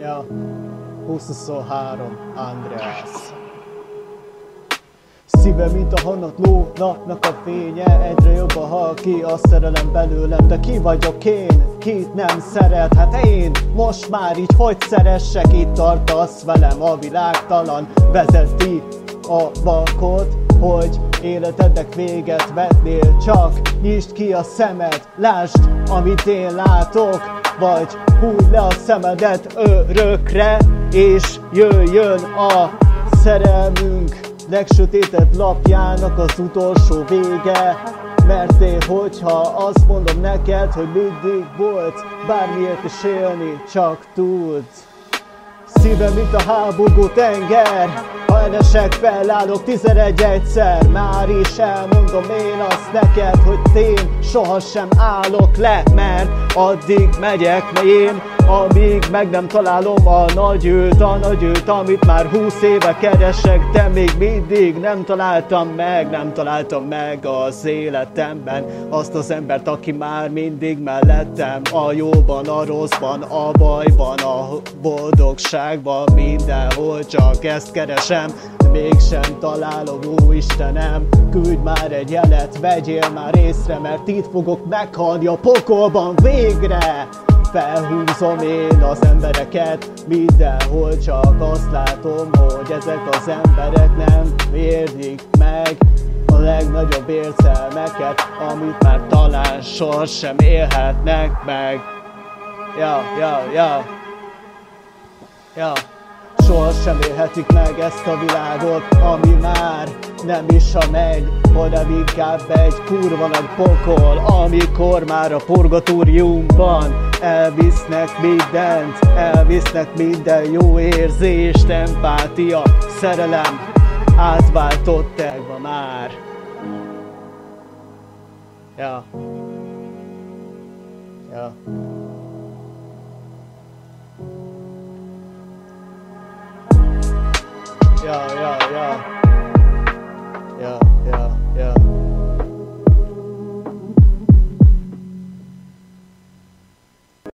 Ja. 2023, Andreas. Szíve, mint a hanat napnak a fénye. Egyre jobban hal ki a szerelem belőlem De ki vagyok én, kit nem szeret? Hát én, most már így hogy szeressek? Itt tartasz velem a világtalan. Vezeti a bakot hogy életednek véget vetnél. Csak nyisd ki a szemed, lásd, amit én látok Vagy húgy le a szemedet örökre És jöjjön a szerelmünk. Legsötétebb lapjának az utolsó vége. Mert én, hogyha azt mondom neked, hogy mindig volt Bármiért is élni, csak tudsz. Szívem, mint a háborgó tenger Ha elesek, felállok tizenegy egyszer. Már is elmondom én azt neked Hogy én sohasem állok le Mert addig megyek, mert én amíg meg nem találom a nagy őt, a nagy őt, amit már húsz éve keresek, de még mindig nem találtam meg, nem találtam meg az életemben azt az embert, aki már mindig mellettem, a jóban, a rosszban, a bajban, a boldogságban, mindenhol csak ezt keresem, mégsem találom, ó Istenem, küldj már egy jelet, vegyél már észre, mert itt fogok meghalni a pokolban végre! Felhúzom én az embereket mindenhol Csak azt látom, hogy ezek az emberek nem érdik meg a legnagyobb érzelmeket Amit már talán sosem élhetnek meg. Ja, ja, ja. Ja. Sohasem élhetik meg ezt a világot, ami már nem is a megy, hanem inkább egy kurva nagy pokol, amikor már a purgatóriumban elvisznek mindent, elvisznek minden jó érzést, empátia, szerelem, átváltott tegva már. Ja. Ja.